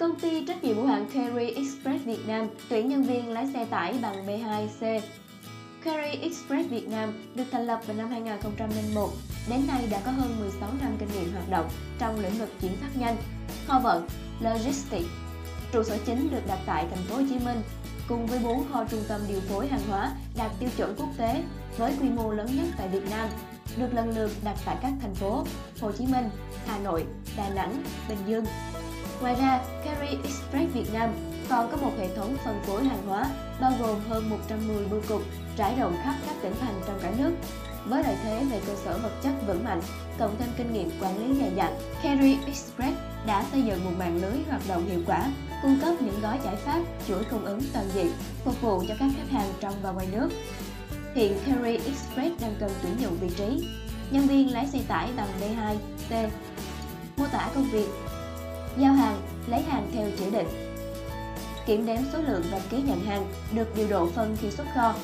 Công ty trách nhiệm hữu hạn Kerry Express Việt Nam tuyển nhân viên lái xe tải bằng B2C. Kerry Express Việt Nam được thành lập vào năm 2001, đến nay đã có hơn 16 năm kinh nghiệm hoạt động trong lĩnh vực chuyển phát nhanh, kho vận, logistics. Trụ sở chính được đặt tại thành phố Hồ Chí Minh, cùng với 4 kho trung tâm điều phối hàng hóa đạt tiêu chuẩn quốc tế với quy mô lớn nhất tại Việt Nam, được lần lượt đặt tại các thành phố Hồ Chí Minh, Hà Nội, Đà Nẵng, Bình Dương, Ngoài ra, Carry Express Việt Nam còn có một hệ thống phân phối hàng hóa bao gồm hơn 110 bưu cục trải rộng khắp các tỉnh thành trong cả nước. Với lợi thế về cơ sở vật chất vững mạnh, cộng thêm kinh nghiệm quản lý dày dặn, Carry Express đã xây dựng một mạng lưới hoạt động hiệu quả, cung cấp những gói giải pháp chuỗi cung ứng toàn diện, phục vụ cho các khách hàng trong và ngoài nước. Hiện Carry Express đang cần tuyển dụng vị trí nhân viên lái xe tải bằng B2, C. Mô tả công việc giao hàng, lấy hàng theo chỉ định. Kiểm đếm số lượng và ký nhận hàng được điều độ phân khi xuất kho.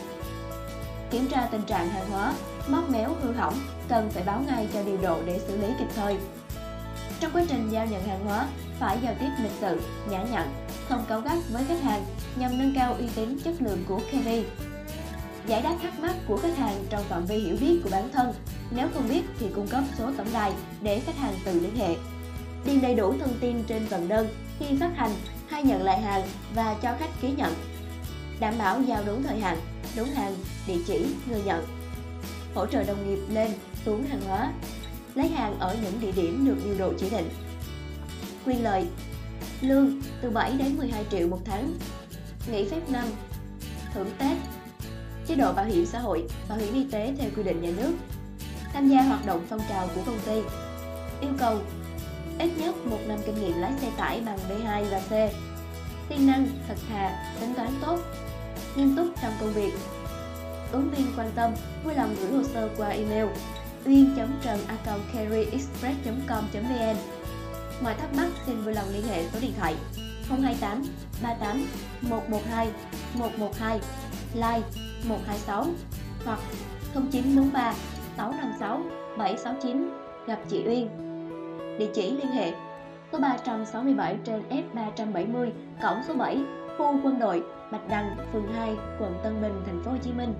Kiểm tra tình trạng hàng hóa, móc méo hư hỏng cần phải báo ngay cho điều độ để xử lý kịp thời. Trong quá trình giao nhận hàng hóa, phải giao tiếp lịch sự, nhã nhặn, không cáu gắt với khách hàng nhằm nâng cao uy tín chất lượng của Kerry. Giải đáp thắc mắc của khách hàng trong phạm vi hiểu biết của bản thân. Nếu không biết thì cung cấp số tổng đài để khách hàng tự liên hệ điền đầy đủ thông tin trên vận đơn khi phát hành hay nhận lại hàng và cho khách ký nhận. Đảm bảo giao đúng thời hạn, đúng hàng, địa chỉ, người nhận. Hỗ trợ đồng nghiệp lên, xuống hàng hóa. Lấy hàng ở những địa điểm được điều độ chỉ định. Quyền lợi Lương từ 7 đến 12 triệu một tháng Nghỉ phép năm Thưởng Tết Chế độ bảo hiểm xã hội, bảo hiểm y tế theo quy định nhà nước Tham gia hoạt động phong trào của công ty Yêu cầu ít nhất một năm kinh nghiệm lái xe tải bằng B2 và C. Tiên năng, thật thà, tính toán tốt, nghiêm túc trong công việc. Ứng viên quan tâm, vui lòng gửi hồ sơ qua email uyên.trần.carryexpress.com.vn Mọi thắc mắc xin vui lòng liên hệ số điện thoại 028 38 112 112 like 126 hoặc 0943 656 769 gặp chị Uyên Địa chỉ liên hệ số 367 trên F370, cổng số 7, khu quân đội, Bạch Đằng, phường 2, quận Tân Bình, thành phố Hồ Chí Minh.